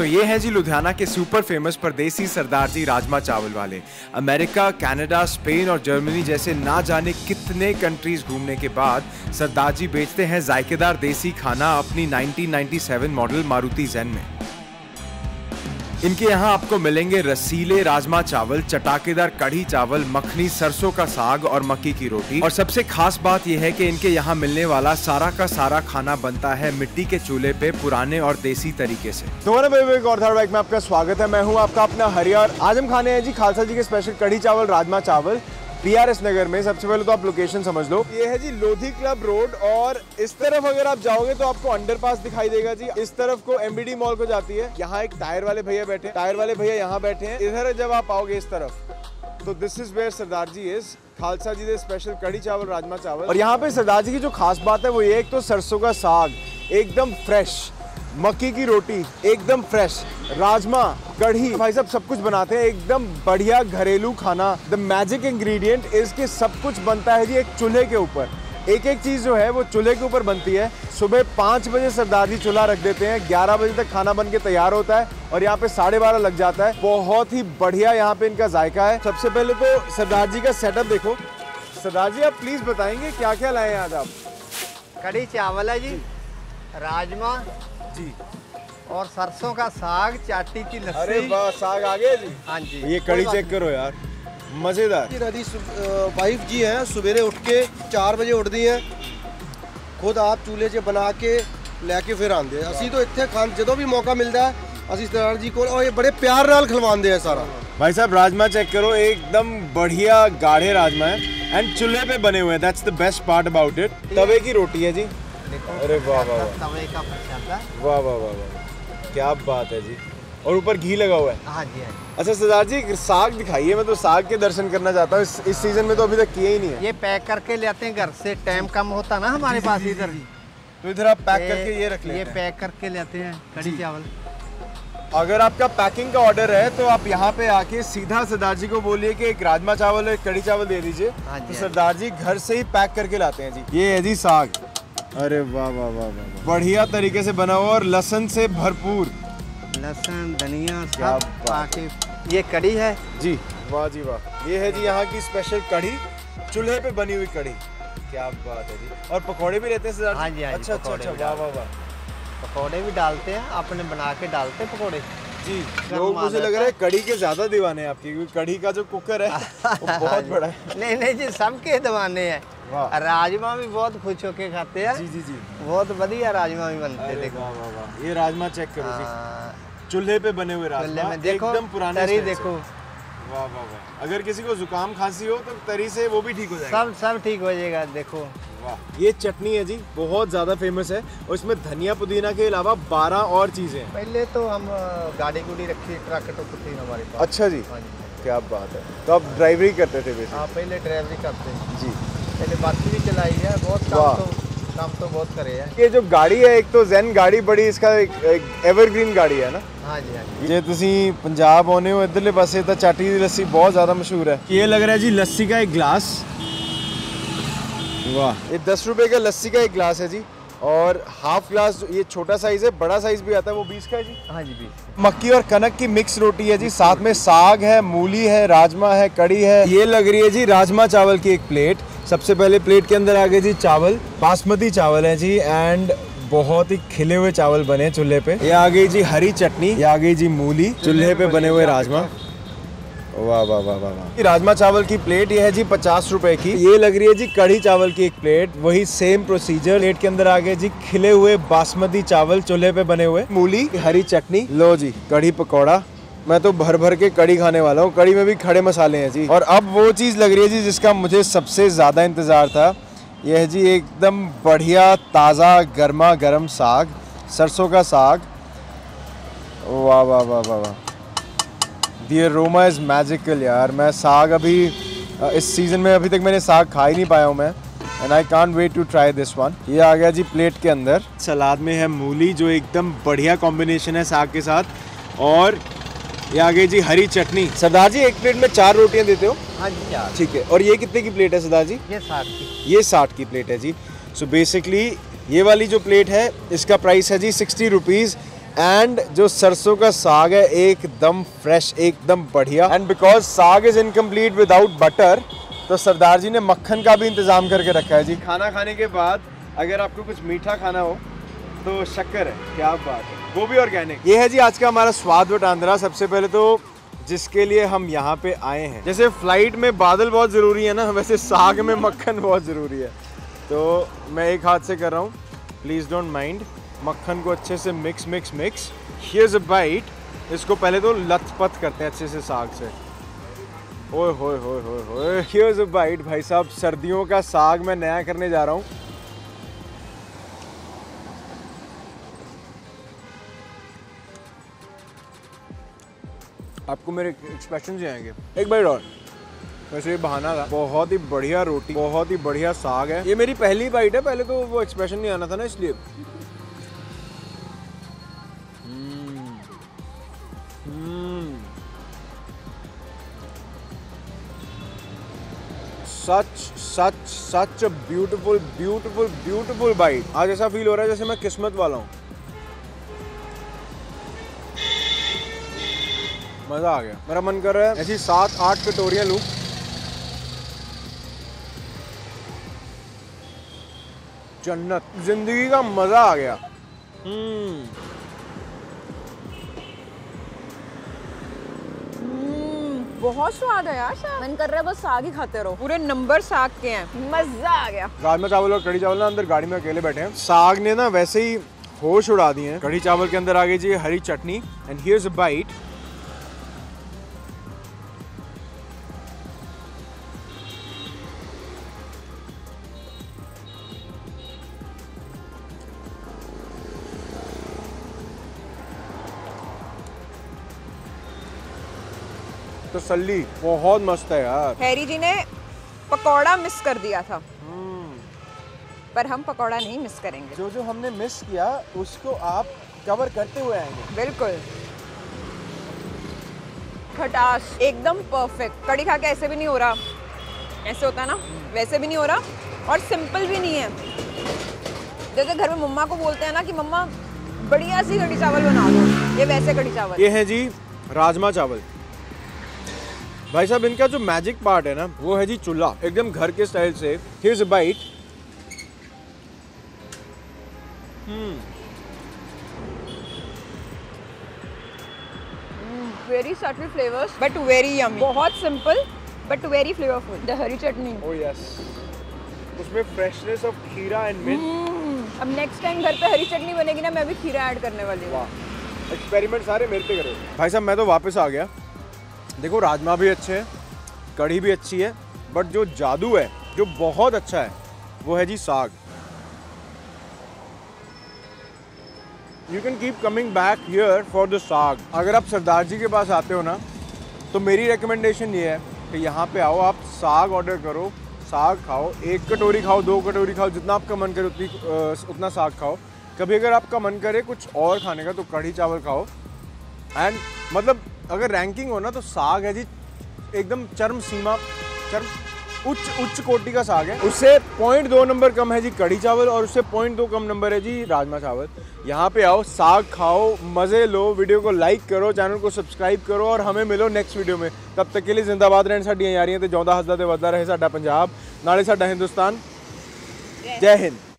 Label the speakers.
Speaker 1: तो ये है जी लुधियाना के सुपर फ़ेमस परदेसी सरदार जी राजमा चावल वाले। अमेरिका, कनाडा, स्पेन और जर्मनी जैसे ना जाने कितने कंट्रीज़ घूमने के बाद सरदार जी बेचते हैं जायकेदार देसी खाना अपनी 1997 मॉडल मारुति जैन में। इनके यहाँ आपको मिलेंगे रसीले राजमा चावल, चटाकेदार कढ़ी चावल, मखनी, सरसों का साग और मक्की की रोटी। और सबसे खास बात यह है कि इनके यहाँ मिलने वाला सारा का सारा खाना बनता है मिट्टी के चूल्हे पे पुराने और देसी तरीके से।
Speaker 2: दोबारा धारावाहिक में आपका स्वागत है। मैं हूँ आपका अपना हरियाणा आज़म खाने हैं जी, खालसा जी के स्पेशल कढ़ी चावल, राजमा चावल। पीआरएस नगर में सबसे पहले तो आप लोकेशन समझ लो। ये है जी लोधी क्लब रोड और इस तरफ़ अगर आप जाओगे तो आपको अंडरपास दिखाई देगा जी। इस तरफ़ को एमबीडी मॉल को जाती है। यहाँ एक टायर वाले भैया बैठे टायर वाले भैया यहाँ बैठे हैं। इधर जब आप आओगे इस तरफ़ तो this is where Sardar ji is Khalsa ji they special kadhi chawal rajma चावल। और यहाँ पे सरदार जी की जो खास बात है वो ये एक तो सरसों का साग एकदम फ्रेश मक्की की रोटी एकदम फ्रेश राजमा कढ़ी भाई साहब सब कुछ बनाते हैं। एकदम बढ़िया घरेलू खाना। द मैजिक इंग्रेडिएंट इज़ कि सब कुछ बनता है जी एक चूल्हे के ऊपर। एक एक चीज़ जो है वो चूल्हे के ऊपर बनती है। सुबह पाँच बजे सरदार जी चूल्हा रख देते हैं। ग्यारह बजे तक खाना बन के तैयार होता है और यहाँ पे साढ़े बारह लग जाता है। बहुत ही बढ़िया यहाँ पे इनका जायका है। सबसे पहले तो सरदार जी का सेटअप देखो। सरदार जी आप प्लीज़ बताएँगे क्या क्या लाए हैं आज आप?
Speaker 3: कढ़ी चावल है जी। राजमा।
Speaker 2: जी।
Speaker 3: और सरसों का साग चाटी की
Speaker 2: अरे
Speaker 3: लस्सी
Speaker 2: वाह साग आ गया जी
Speaker 3: हाँ जी
Speaker 2: ये कढ़ी चेक करो यार मजेदार
Speaker 4: दादी वाइफ जी हैं सवेरे ਉੱਠ ਕੇ 4 ਵਜੇ ਉੱਠਦੀ ਹੈ ਖੁਦ ਆਪ ਚੂਲੇ 'ਚ ਬਣਾ ਕੇ ਲੈ ਕੇ ਫਿਰ ਆਉਂਦੇ ਆ ਅਸੀਂ ਤਾਂ ਇੱਥੇ ਖਾਣ ਜਦੋਂ ਵੀ ਮੌਕਾ ਮਿਲਦਾ ਹੈ ਅਸੀਂ ਸਰਦਾਰ ਜੀ ਕੋਲ ਔਰ ਇਹ ਬੜੇ ਪਿਆਰ ਨਾਲ ਖਿਲਵਾਉਂਦੇ ਆ ਸਾਰਾ
Speaker 2: भाई साहब राजमा चेक करो एकदम बढ़िया गाढ़े राजमा है एंड चूल्हे पे बने हुए हैं that's the best part about it तवे की रोटी है जी
Speaker 3: देखो
Speaker 2: अरे वाह, वाह, वाह।
Speaker 3: तवे का प्रसाद
Speaker 2: वाह वाह वाह वाह क्या बात है जी। और ऊपर घी लगा हुआ है।
Speaker 3: हाँ जी हाँ जी।
Speaker 2: अच्छा सरदार जी साग दिखाइए मैं तो साग के दर्शन करना चाहता हूँ। इस, इस सीज़न में तो अभी तक किए ही नहीं है।
Speaker 3: ये पैक करके ले आते हैं घर से टाइम कम होता ना हमारे पास इधर
Speaker 2: तो इधर आप पैक करके ये रख
Speaker 3: ये
Speaker 2: लेते हैं।
Speaker 3: पैक करके ले आते हैं कढ़ी चावल।
Speaker 2: अगर आपका पैकिंग का ऑर्डर है तो आप यहाँ पे आके सीधा सरदार जी को बोलिए कि एक राजमा चावल और एक कढ़ी चावल दे दीजिए।
Speaker 3: हाँ
Speaker 2: तो
Speaker 3: हाँ
Speaker 2: सरदार जी घर से ही पैक करके लाते हैं जी। ये है जी साग। अरे वाह वाह वाह वाह। बढ़िया तरीके से बना हुआ और लहसुन से भरपूर।
Speaker 3: लहसुन धनिया सब पाके। ये कड़ी है?
Speaker 2: जी वाह जी वाह। ये है जी यहाँ की स्पेशल कड़ी चूल्हे पे बनी हुई कड़ी क्या बात है जी। और पकौड़े भी रहते हैं
Speaker 3: हाँ जी, हाँ
Speaker 2: अच्छा अच्छा अच्छा वाह वाह वाह।
Speaker 3: पकौड़े भी डालते हैं अपने बना के डालते हैं पकौड़े।
Speaker 2: जी लोग मुझे लग रहा है कड़ी के ज़्यादा दीवाने हैं आपकी क्योंकि कढ़ी का जो कुकर है वो बहुत बड़ा है।
Speaker 3: नहीं नहीं जी सबके दवाने हैं। राजमा भी बहुत खुश होके खाते हैं।
Speaker 2: जी जी जी।
Speaker 3: बहुत बढ़िया राजमा भी बनते देखो।
Speaker 2: वाह वाह वाह। ये राजमा चेक करो
Speaker 3: हाँ,
Speaker 2: चूल्हे पे बने हुए राजमा
Speaker 3: में देखो
Speaker 2: एकदम पुराने
Speaker 3: तरी देखो।
Speaker 2: वाह वाह वाह। अगर किसी को जुकाम खांसी हो तो तरी से वो भी ठीक हो जाएगा।
Speaker 3: सब सब ठीक हो जाएगा देखो।
Speaker 2: वाह ये चटनी है जी बहुत ज़्यादा फ़ेमस है। और इसमें धनिया पुदीना के अलावा 12 और चीज़ें हैं।
Speaker 3: पहले तो हम गाड़ी गुड़ी रखी ट्रक टुक थी हमारे पास।
Speaker 2: अच्छा जी।
Speaker 3: हाँ
Speaker 2: क्या बात है। तो आप ड्राइवरी करते थे
Speaker 3: हाँ पहले ड्राइवरी करते।
Speaker 2: जी।
Speaker 3: पहले बस भी चलाई है बहुत
Speaker 2: वाह।
Speaker 3: काम तो काम तो बहुत करे है
Speaker 2: ये जो गाड़ी है एक तो जैन गाड़ी बड़ी इसका एक, एक एवरग्रीन गाड़ी है ना
Speaker 3: हाँ जी हाँ जी
Speaker 2: ਜੇ ਤੁਸੀਂ ਪੰਜਾਬ ਆਉਨੇ ਹੋ ਇਧਰਲੇ ਪਾਸੇ ਤਾਂ ਚਾਟੀ ਦੀ ਲੱਸੀ ਬਹੁਤ ਜ਼ਿਆਦਾ ਮਸ਼ਹੂਰ ਹੈ ਇਹ लग रहा है जी लस्सी का एक गिलास वाह ये दस रुपए का लस्सी का एक गिलास है जी और हाफ ग्लास ये छोटा साइज है बड़ा साइज भी आता है वो बीस का है जी
Speaker 3: हाँ जी बीस
Speaker 2: मक्की और कनक की मिक्स रोटी है जी साथ में साग है मूली है राजमा है कड़ी है ये लग रही है जी राजमा चावल की एक प्लेट सबसे पहले प्लेट के अंदर आ गए जी चावल। बासमती चावल है जी एंड बहुत ही खिले हुए चावल बने चूल्हे पे। ये आ गई जी हरी चटनी, ये आ गई जी मूली, चूल्हे पे बने हुए राजमा। वाह वाह वाह वाह वाह। राजमा चावल की प्लेट ये है जी पचास रुपए की। ये लग रही है जी कढ़ी चावल की एक प्लेट वही सेम प्रोसीजर प्लेट के अंदर आ गए जी खिले हुए बासमती चावल चूल्हे पे बने हुए। मूली, हरी चटनी, लो जी, कढ़ी पकौड़ा। मैं तो भर भर के कड़ी खाने वाला हूँ। कड़ी में भी खड़े मसाले हैं जी। और अब वो चीज़ लग रही है जी, जिसका मुझे सबसे ज़्यादा इंतज़ार था। यह जी एकदम बढ़िया, ताज़ा, गर्मा गर्म साग, सरसों का साग। वाह वाह वाह वाह वाह। दी रोमा इज़ मैजिकल यार। मैं साग अभी इस सीज़न में अभी तक मैंने साग खा ही नहीं पाया हूँ मैं। And I can't wait to try this one ये आ गया जी प्लेट के अंदर। सलाद में है मूली, जो एकदम बढ़िया कॉम्बिनेशन है साग के साथ। और ये आ गई जी हरी चटनी। सरदार जी एक प्लेट में चार रोटियाँ देते हो?
Speaker 3: हाँ जी चार।
Speaker 2: ठीक है। और ये कितने की प्लेट है सरदार जी?
Speaker 3: ये साठ की।
Speaker 2: ये साठ की प्लेट है जी। सो so बेसिकली ये वाली जो प्लेट है इसका प्राइस है जी सिक्सटी रुपीज़ एंड जो सरसों का साग है एकदम फ्रेश एकदम बढ़िया। And because saag is incomplete without butter तो सरदार जी ने मक्खन का भी इंतज़ाम करके रखा है जी। खाना खाने के बाद अगर आपको कुछ मीठा खाना हो तो शक्कर है। क्या बात है। वो भी ऑर्गेनिक ये है जी आज का हमारा स्वाद वटांद्रा। सबसे पहले तो जिसके लिए हम यहाँ पे आए हैं। जैसे फ़्लाइट में बादल बहुत ज़रूरी है ना वैसे साग में मक्खन बहुत ज़रूरी है। तो मैं एक हाथ से कर रहा हूँ। प्लीज़ डोंट माइंड मक्खन को अच्छे से mix mix mix here's a bite इसको पहले तो लथपथ करते हैं अच्छे से साग से। ओए होए होए होए होए। हियर्स अ बाइट भाई साहब सर्दियों का साग मैं नया करने जा रहा हूँ। आपको मेरे एक्सप्रेशन से आएँगे। एक बाइट और। वैसे ये बहाना था। बहुत ही बढ़िया रोटी, बहुत ही बढ़िया साग है। ये मेरी पहली बाइट है, पहले तो वो एक्सप्रेशन नहीं आना था ना, इसलिए। हम्म। Such such such beautiful beautiful beautiful bite आज ऐसा फील हो रहा है जैसे मैं किस्मत वाला हूँ। मज़ा आ गया। मेरा मन कर रहा है ऐसी सात आठ कटोरियाँ लूँ। जन्नत। ज़िंदगी का मज़ा आ गया। हम्म।
Speaker 5: बहुत स्वाद है यार साग मन कर रहा है बस साग ही खाते रहो। पूरे नंबर साग के हैं। मज़ा आ गया।
Speaker 2: राजमा चावल और कड़ी चावल ना अंदर गाड़ी में अकेले बैठे हैं। साग ने ना वैसे ही होश उड़ा दिए हैं। कढ़ी चावल के अंदर आ गई जी हरी चटनी। एंड हियर्स अ बाइट तसल्ली बहुत मस्त है यार।
Speaker 5: हैरी जी ने पकौड़ा मिस कर दिया था। पर हम पकौड़ा नहीं मिस करेंगे।
Speaker 2: जो जो हमने मिस किया उसको आप कवर करते हुए आएँगे।
Speaker 5: बिल्कुल। खटास एकदम परफेक्ट कड़ी खा के ऐसे भी नहीं हो रहा। ऐसे होता ना? वैसे भी नहीं हो रहा। और सिंपल भी नहीं है। जैसे घर में मम्मा को बोलते हैं ना कि मम्मा बढ़िया सी कड़ी चावल बना दो। ये वैसे कड़ी चावल
Speaker 2: ये है जी राजमा चावल। भाई साहब इनका जो मैजिक पार्ट है ना वो है जी चूल्हा। एकदम घर के स्टाइल से। A bite
Speaker 5: very subtle flavours but very yummy बहुत simple but very flavourful the hari chutney.
Speaker 2: Oh yes उसमें freshness of kheera and mirch
Speaker 5: अब नेक्स्ट टाइम घर पे हरी चटनी बनेगी ना मैं भी खीरा ऐड करने वाली हूँ।
Speaker 2: एक्सपेरिमेंट सारे मेरे पे करो। भाई साहब मैं तो वापस आ गया। देखो, राजमा भी अच्छे हैं, कढ़ी भी अच्छी है बट जो जादू है, जो बहुत अच्छा है, वो है जी साग। You can keep coming back here for the saag अगर आप सरदार जी के पास आते हो ना तो मेरी रिकमेंडेशन ये है कि यहाँ पे आओ, आप साग ऑर्डर करो, साग खाओ, एक कटोरी खाओ, दो कटोरी खाओ, जितना आपका मन करे उतनी उतना साग खाओ। कभी अगर आपका मन करे कुछ और खाने का तो कढ़ी चावल खाओ। एंड मतलब अगर रैंकिंग हो ना तो साग है जी, एकदम चरम सीमा, चरम उच्च उच्च कोटि का साग है। उससे पॉइंट दो नंबर कम है जी कड़ी चावल और उससे पॉइंट दो कम नंबर है जी राजमा चावल। यहाँ पे आओ, साग खाओ, मज़े लो वीडियो को लाइक करो चैनल को सब्सक्राइब करो और हमें मिलो नेक्स्ट वीडियो में। तब तक के लिए जिंदाबाद रहने साड़ियाँ यारियाँ तो जौदा हसदा तो बदला रहे साडा पंजाब। नाले साडा हिंदुस्तान। जय हिंद।